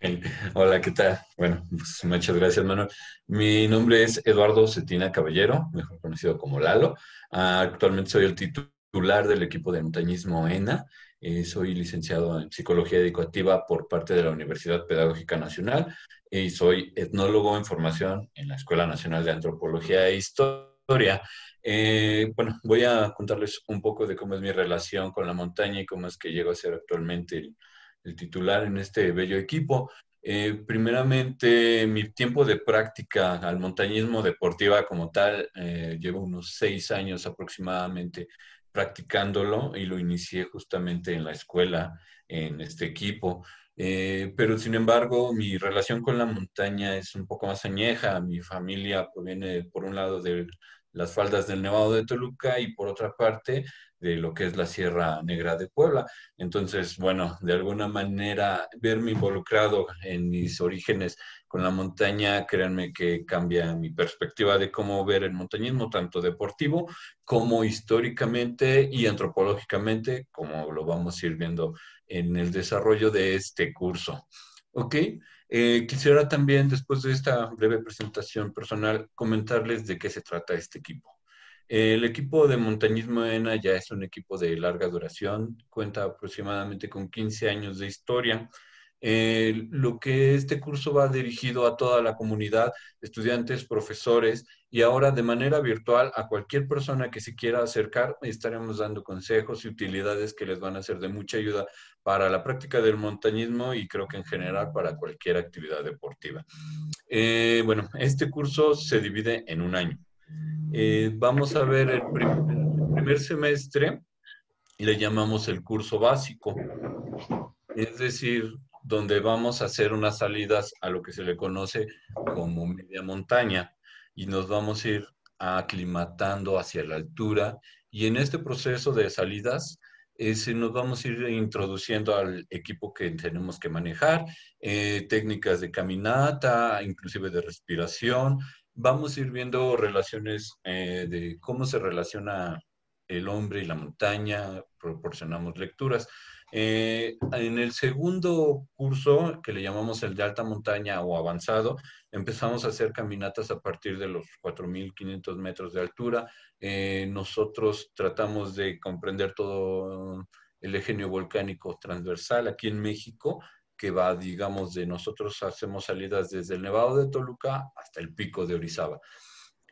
Hola, ¿qué tal? Bueno, pues muchas gracias, Manuel. Mi nombre es Eduardo Cetina Caballero, mejor conocido como Lalo. Ah, actualmente soy el titular del equipo de montañismo ENA. Eh, soy licenciado en Psicología Educativa por parte de la Universidad Pedagógica Nacional y soy etnólogo en formación en la Escuela Nacional de Antropología e Historia. Eh, bueno, voy a contarles un poco de cómo es mi relación con la montaña y cómo es que llego a ser actualmente el el titular en este bello equipo. Eh, primeramente, mi tiempo de práctica al montañismo deportiva como tal, eh, llevo unos seis años aproximadamente practicándolo y lo inicié justamente en la escuela, en este equipo. Eh, pero sin embargo, mi relación con la montaña es un poco más añeja. Mi familia proviene, por un lado, de las faldas del Nevado de Toluca y por otra parte de lo que es la Sierra Negra de Puebla. Entonces, bueno, de alguna manera verme involucrado en mis orígenes con la montaña, créanme que cambia mi perspectiva de cómo ver el montañismo, tanto deportivo como históricamente y antropológicamente, como lo vamos a ir viendo en el desarrollo de este curso. ¿Ok? Eh, quisiera también, después de esta breve presentación personal, comentarles de qué se trata este equipo. El equipo de montañismo ENA ya es un equipo de larga duración, cuenta aproximadamente con 15 años de historia. Eh, lo que este curso va dirigido a toda la comunidad, estudiantes, profesores y ahora de manera virtual a cualquier persona que se quiera acercar, estaremos dando consejos y utilidades que les van a ser de mucha ayuda para la práctica del montañismo y creo que en general para cualquier actividad deportiva. Eh, bueno, este curso se divide en un año. Eh, vamos a ver el, el primer semestre, le llamamos el curso básico, es decir, donde vamos a hacer unas salidas a lo que se le conoce como media montaña y nos vamos a ir aclimatando hacia la altura y en este proceso de salidas eh, nos vamos a ir introduciendo al equipo que tenemos que manejar, eh, técnicas de caminata, inclusive de respiración. Vamos a ir viendo relaciones eh, de cómo se relaciona el hombre y la montaña, proporcionamos lecturas. Eh, en el segundo curso, que le llamamos el de alta montaña o avanzado, empezamos a hacer caminatas a partir de los 4.500 metros de altura. Eh, nosotros tratamos de comprender todo el eje neovolcánico transversal aquí en México, que va, digamos, de nosotros hacemos salidas desde el Nevado de Toluca hasta el pico de Orizaba.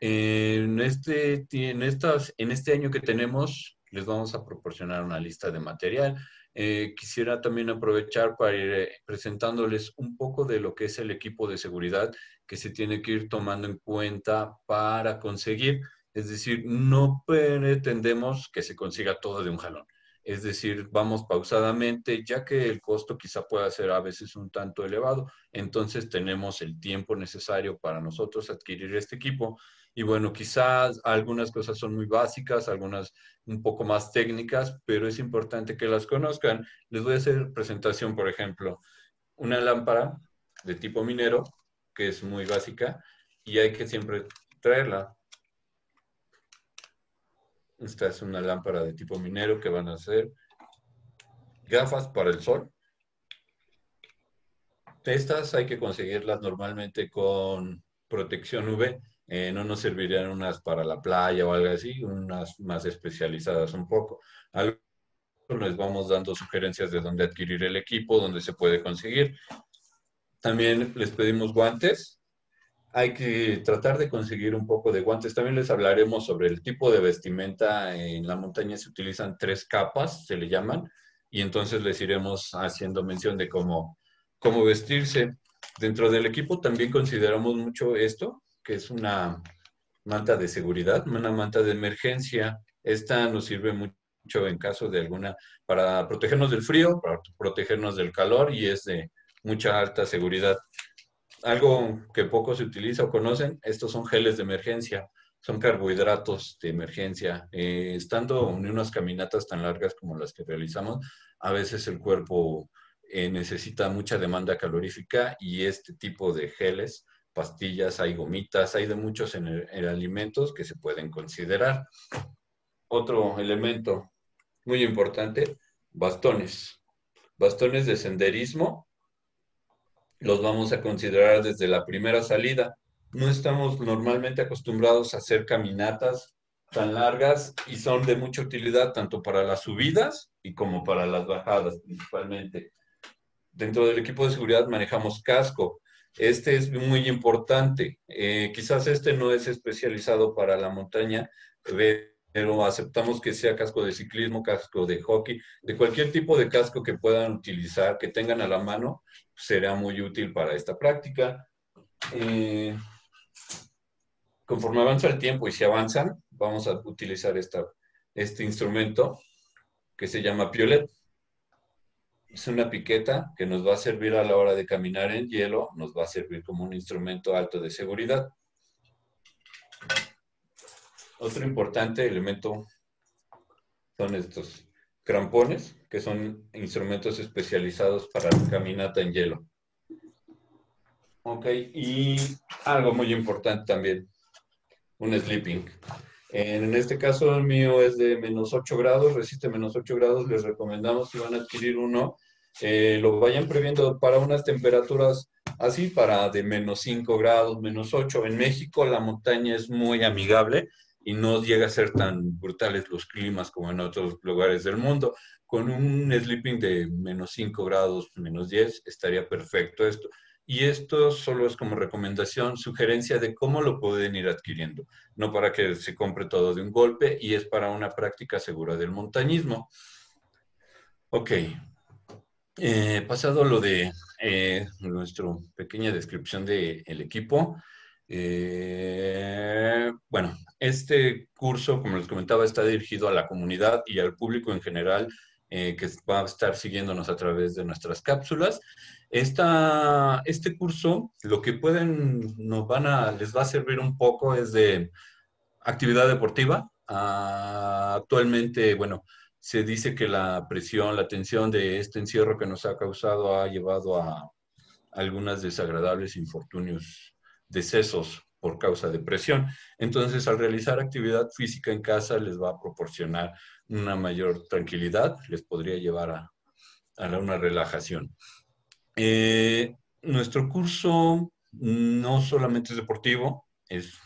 En este, en, estas, en este año que tenemos, les vamos a proporcionar una lista de material. Eh, quisiera también aprovechar para ir eh, presentándoles un poco de lo que es el equipo de seguridad que se tiene que ir tomando en cuenta para conseguir. Es decir, no pretendemos que se consiga todo de un jalón. Es decir, vamos pausadamente, ya que el costo quizá pueda ser a veces un tanto elevado. Entonces tenemos el tiempo necesario para nosotros adquirir este equipo y bueno, quizás algunas cosas son muy básicas, algunas un poco más técnicas, pero es importante que las conozcan. Les voy a hacer presentación, por ejemplo, una lámpara de tipo minero, que es muy básica, y hay que siempre traerla. Esta es una lámpara de tipo minero que van a ser gafas para el sol. Estas hay que conseguirlas normalmente con protección UV eh, no nos servirían unas para la playa o algo así, unas más especializadas un poco. Algo les vamos dando sugerencias de dónde adquirir el equipo, dónde se puede conseguir. También les pedimos guantes. Hay que tratar de conseguir un poco de guantes. También les hablaremos sobre el tipo de vestimenta. En la montaña se utilizan tres capas, se le llaman, y entonces les iremos haciendo mención de cómo, cómo vestirse. Dentro del equipo también consideramos mucho esto, que es una manta de seguridad, una manta de emergencia. Esta nos sirve mucho en caso de alguna, para protegernos del frío, para protegernos del calor y es de mucha alta seguridad. Algo que poco se utiliza o conocen, estos son geles de emergencia, son carbohidratos de emergencia. Eh, estando en unas caminatas tan largas como las que realizamos, a veces el cuerpo eh, necesita mucha demanda calorífica y este tipo de geles pastillas, hay gomitas, hay de muchos en, alimentos que se pueden considerar. Otro elemento muy importante, bastones. Bastones de senderismo los vamos a considerar desde la primera salida. No estamos normalmente acostumbrados a hacer caminatas tan largas y son de mucha utilidad tanto para las subidas y como para las bajadas principalmente. Dentro del equipo de seguridad manejamos casco. Este es muy importante. Eh, quizás este no es especializado para la montaña, pero aceptamos que sea casco de ciclismo, casco de hockey, de cualquier tipo de casco que puedan utilizar, que tengan a la mano, será muy útil para esta práctica. Eh, conforme avanza el tiempo y si avanzan, vamos a utilizar esta, este instrumento que se llama piolet. Es una piqueta que nos va a servir a la hora de caminar en hielo, nos va a servir como un instrumento alto de seguridad. Otro importante elemento son estos crampones, que son instrumentos especializados para la caminata en hielo. Ok, y algo muy importante también, un sleeping. En este caso el mío es de menos 8 grados, resiste menos 8 grados, les recomendamos si van a adquirir uno, eh, lo vayan previendo para unas temperaturas así, para de menos 5 grados, menos 8. En México la montaña es muy amigable y no llega a ser tan brutales los climas como en otros lugares del mundo. Con un sleeping de menos 5 grados, menos 10, estaría perfecto esto. Y esto solo es como recomendación, sugerencia de cómo lo pueden ir adquiriendo, no para que se compre todo de un golpe y es para una práctica segura del montañismo. Ok, eh, pasado lo de eh, nuestra pequeña descripción del equipo, eh, bueno, este curso, como les comentaba, está dirigido a la comunidad y al público en general que va a estar siguiéndonos a través de nuestras cápsulas. Esta, este curso, lo que pueden, nos van a, les va a servir un poco es de actividad deportiva. Ah, actualmente, bueno, se dice que la presión, la tensión de este encierro que nos ha causado ha llevado a algunas desagradables infortunios, decesos por causa de presión. Entonces, al realizar actividad física en casa les va a proporcionar una mayor tranquilidad, les podría llevar a, a una relajación. Eh, nuestro curso no solamente es deportivo, es,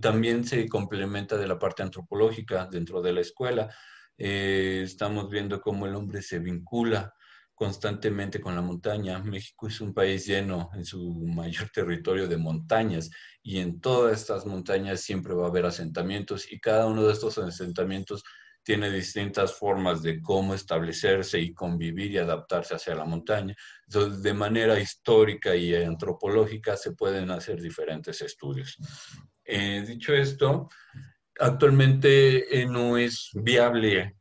también se complementa de la parte antropológica dentro de la escuela. Eh, estamos viendo cómo el hombre se vincula constantemente con la montaña. México es un país lleno en su mayor territorio de montañas y en todas estas montañas siempre va a haber asentamientos y cada uno de estos asentamientos tiene distintas formas de cómo establecerse y convivir y adaptarse hacia la montaña. De manera histórica y antropológica se pueden hacer diferentes estudios. Eh, dicho esto, actualmente eh, no es viable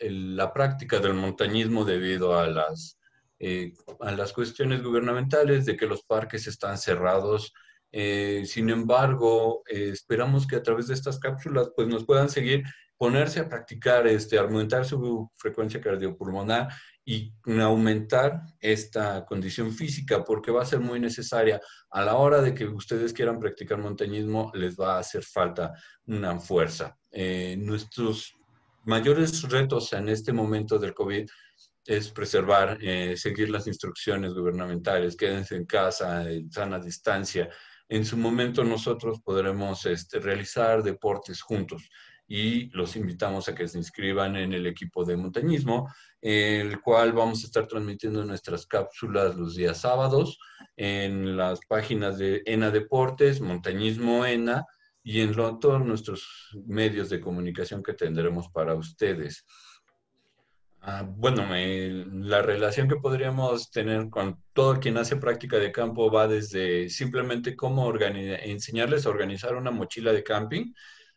la práctica del montañismo debido a las, eh, a las cuestiones gubernamentales de que los parques están cerrados eh, sin embargo, eh, esperamos que a través de estas cápsulas pues, nos puedan seguir, ponerse a practicar, este, aumentar su frecuencia cardiopulmonar y aumentar esta condición física, porque va a ser muy necesaria. A la hora de que ustedes quieran practicar montañismo, les va a hacer falta una fuerza. Nuestros mayores retos en este momento del COVID es preservar, seguir las instrucciones gubernamentales, quédense en casa, en sana distancia, en su momento nosotros podremos este, realizar deportes juntos y los invitamos a que se inscriban en el equipo de montañismo, el cual vamos a estar transmitiendo nuestras cápsulas los días sábados en las páginas de ENA Deportes, Montañismo ENA y en todos nuestros medios de comunicación que tendremos para ustedes. Ah, bueno, la relación que podríamos tener con todo quien hace práctica de campo va desde simplemente cómo enseñarles a organizar una mochila de camping,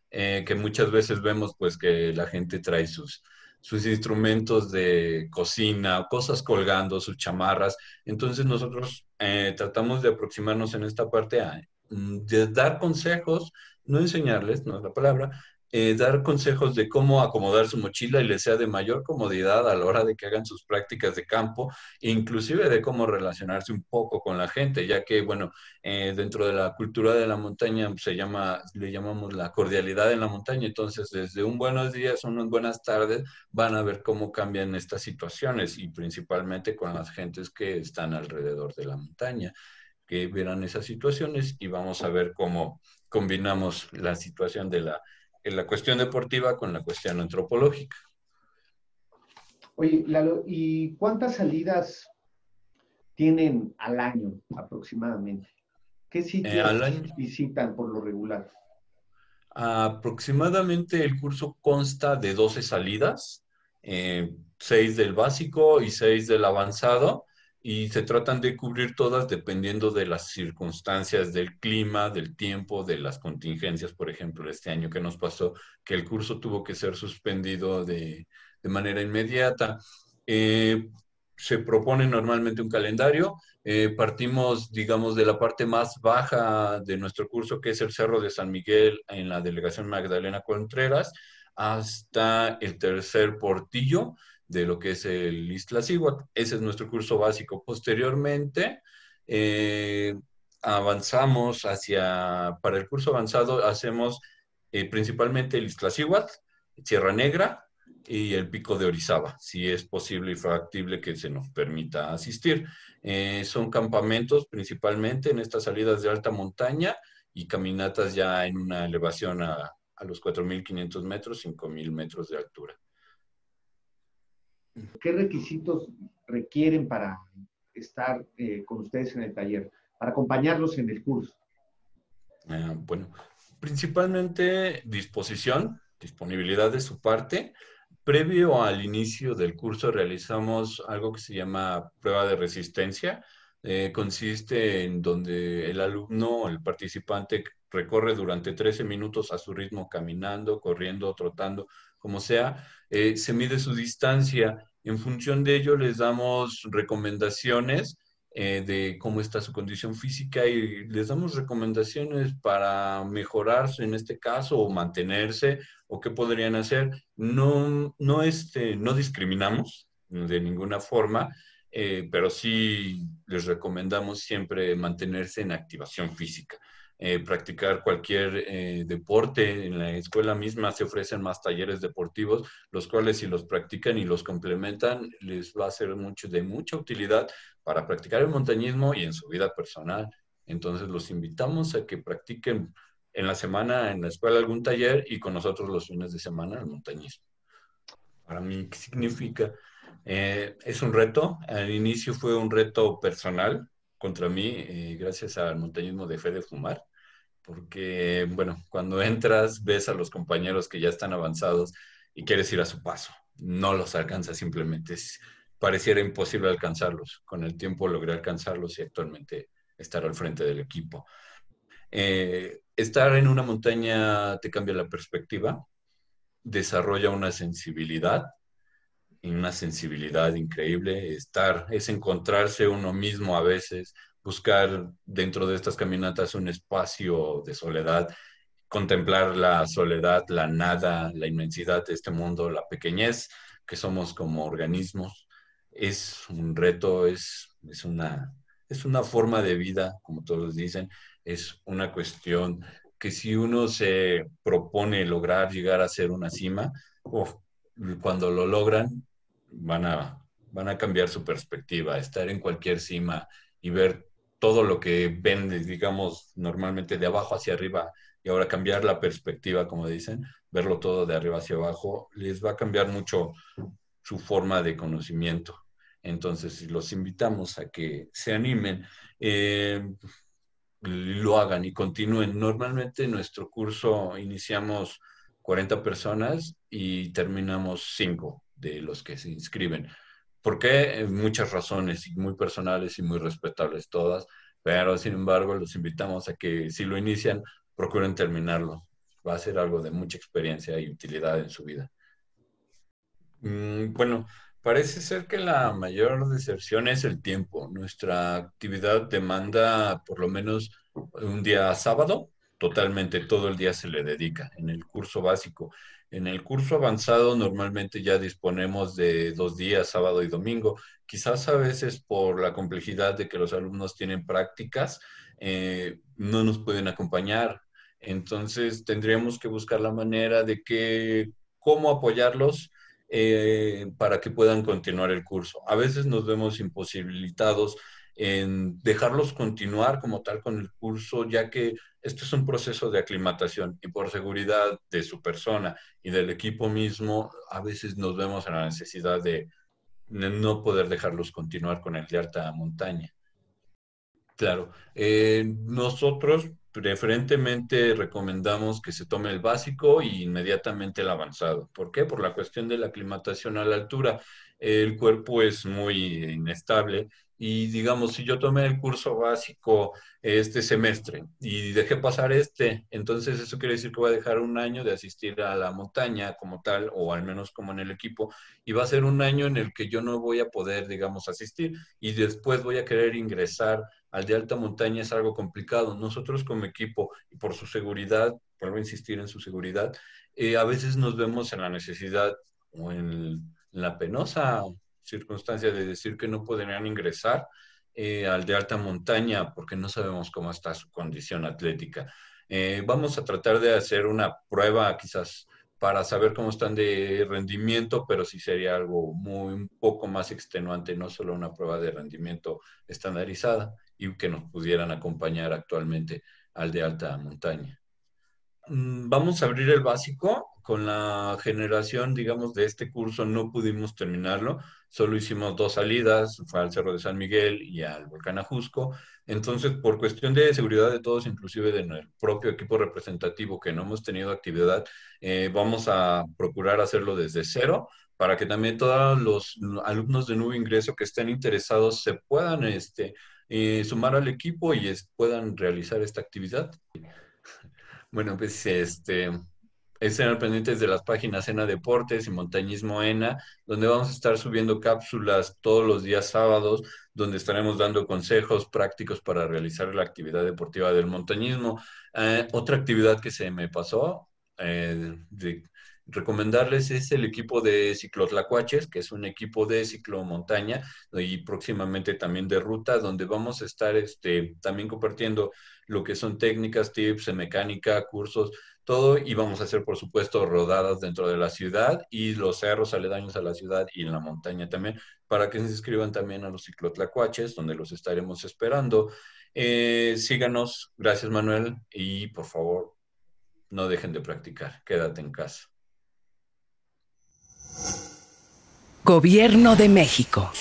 eh, que muchas veces vemos pues que la gente trae sus, sus instrumentos de cocina, cosas colgando, sus chamarras. Entonces nosotros eh, tratamos de aproximarnos en esta parte a de dar consejos, no enseñarles, no es la palabra, eh, dar consejos de cómo acomodar su mochila y les sea de mayor comodidad a la hora de que hagan sus prácticas de campo, inclusive de cómo relacionarse un poco con la gente, ya que, bueno, eh, dentro de la cultura de la montaña se llama, le llamamos la cordialidad en la montaña, entonces desde un buenos días, unas buenas tardes, van a ver cómo cambian estas situaciones y principalmente con las gentes que están alrededor de la montaña que verán esas situaciones y vamos a ver cómo combinamos la situación de la en la cuestión deportiva con la cuestión antropológica. Oye, Lalo, ¿y cuántas salidas tienen al año aproximadamente? ¿Qué sitios eh, visitan por lo regular? Aproximadamente el curso consta de 12 salidas, eh, 6 del básico y 6 del avanzado y se tratan de cubrir todas dependiendo de las circunstancias del clima, del tiempo, de las contingencias, por ejemplo, este año que nos pasó, que el curso tuvo que ser suspendido de, manera inmediata. Eh, se propone normalmente un calendario. Eh, partimos, digamos, de la parte más baja de nuestro curso, que es el Cerro de San Miguel en la delegación Magdalena Contreras, hasta el tercer portillo, de lo que es el Iztaccíhuatl. Ese es nuestro curso básico. Posteriormente, eh, avanzamos hacia, para el curso avanzado, hacemos eh, principalmente el Iztaccíhuatl, Sierra Negra y el Pico de Orizaba, si es posible y factible que se nos permita asistir. Eh, son campamentos principalmente en estas salidas de alta montaña y caminatas ya en una elevación a, a los 4.500 metros, 5.000 metros de altura. ¿Qué requisitos requieren para estar eh, con ustedes en el taller, para acompañarlos en el curso? Ah, bueno, principalmente disposición, disponibilidad de su parte. Previo al inicio del curso realizamos algo que se llama prueba de resistencia. Eh, consiste en donde el alumno, el participante, recorre durante 13 minutos a su ritmo, caminando, corriendo, trotando, como sea, eh, se mide su distancia. En función de ello les damos recomendaciones eh, de cómo está su condición física y les damos recomendaciones para mejorarse en este caso o mantenerse o qué podrían hacer. No, no, este, no discriminamos de ninguna forma, eh, pero sí les recomendamos siempre mantenerse en activación física. Eh, practicar cualquier eh, deporte. En la escuela misma se ofrecen más talleres deportivos, los cuales si los practican y los complementan, les va a ser mucho, de mucha utilidad para practicar el montañismo y en su vida personal. Entonces los invitamos a que practiquen en la semana en la escuela algún taller y con nosotros los fines de semana el montañismo. Para mí, ¿qué significa? Eh, es un reto. Al inicio fue un reto personal contra mí, gracias al montañismo de Fede Fumar porque, bueno, cuando entras ves a los compañeros que ya están avanzados y quieres ir a su paso. No los alcanzas simplemente. pareciera imposible alcanzarlos. Con el tiempo logré alcanzarlos y actualmente estar al frente del equipo. Eh, estar en una montaña te cambia la perspectiva, desarrolla una sensibilidad, una sensibilidad increíble. Estar es encontrarse uno mismo a veces, buscar dentro de estas caminatas un espacio de soledad, contemplar la soledad, la nada, la inmensidad de este mundo, la pequeñez que somos como organismos. Es un reto, es, es, una, es una forma de vida, como todos dicen, es una cuestión que si uno se propone lograr llegar a ser una cima, cuando lo logran, van a, van a cambiar su perspectiva, estar en cualquier cima y ver todo lo que ven, digamos, normalmente de abajo hacia arriba y ahora cambiar la perspectiva, como dicen, verlo todo de arriba hacia abajo, les va a cambiar mucho su forma de conocimiento. Entonces, los invitamos a que se animen, eh, lo hagan y continúen. Normalmente en nuestro curso iniciamos 40 personas y terminamos 5 de los que se inscriben. ¿Por qué? Muchas razones, muy personales y muy respetables todas, pero sin embargo los invitamos a que si lo inician, procuren terminarlo. Va a ser algo de mucha experiencia y utilidad en su vida. Mm, bueno, parece ser que la mayor deserción es el tiempo. Nuestra actividad demanda por lo menos un día sábado totalmente todo el día se le dedica en el curso básico. En el curso avanzado normalmente ya disponemos de dos días, sábado y domingo. Quizás a veces por la complejidad de que los alumnos tienen prácticas, eh, no nos pueden acompañar. Entonces tendríamos que buscar la manera de que, cómo apoyarlos eh, para que puedan continuar el curso. A veces nos vemos imposibilitados en dejarlos continuar como tal con el curso, ya que esto es un proceso de aclimatación y por seguridad de su persona y del equipo mismo, a veces nos vemos en la necesidad de no poder dejarlos continuar con el de alta montaña. Claro, eh, nosotros preferentemente recomendamos que se tome el básico y inmediatamente el avanzado. ¿Por qué? Por la cuestión de la aclimatación a la altura. El cuerpo es muy inestable y digamos, si yo tomé el curso básico este semestre y dejé pasar este, entonces eso quiere decir que voy a dejar un año de asistir a la montaña como tal, o al menos como en el equipo, y va a ser un año en el que yo no voy a poder, digamos, asistir y después voy a querer ingresar al de alta montaña, es algo complicado. Nosotros como equipo, y por su seguridad, vuelvo a insistir en su seguridad, eh, a veces nos vemos en la necesidad o en la penosa circunstancia de decir que no podrían ingresar eh, al de alta montaña porque no sabemos cómo está su condición atlética. Eh, vamos a tratar de hacer una prueba quizás para saber cómo están de rendimiento, pero sí sería algo muy un poco más extenuante, no solo una prueba de rendimiento estandarizada y que nos pudieran acompañar actualmente al de alta montaña. Mm, vamos a abrir el básico. Con la generación, digamos, de este curso no pudimos terminarlo. Solo hicimos dos salidas, fue al Cerro de San Miguel y al Volcán Ajusco. Entonces, por cuestión de seguridad de todos, inclusive del propio equipo representativo que no hemos tenido actividad, eh, vamos a procurar hacerlo desde cero para que también todos los alumnos de nuevo ingreso que estén interesados se puedan este, eh, sumar al equipo y puedan realizar esta actividad. Bueno, pues este, estén pendientes de las páginas ENA Deportes y Montañismo ENA, donde vamos a estar subiendo cápsulas todos los días sábados, donde estaremos dando consejos prácticos para realizar la actividad deportiva del montañismo. Eh, otra actividad que se me pasó, eh, de recomendarles es el equipo de ciclotlacuaches, que es un equipo de ciclomontaña y próximamente también de ruta, donde vamos a estar este, también compartiendo lo que son técnicas, tips mecánica, cursos, todo, y vamos a hacer, por supuesto, rodadas dentro de la ciudad y los cerros aledaños a la ciudad y en la montaña también, para que se inscriban también a los ciclotlacuaches, donde los estaremos esperando. Eh, síganos, gracias Manuel, y por favor, no dejen de practicar, quédate en casa. Gobierno de México.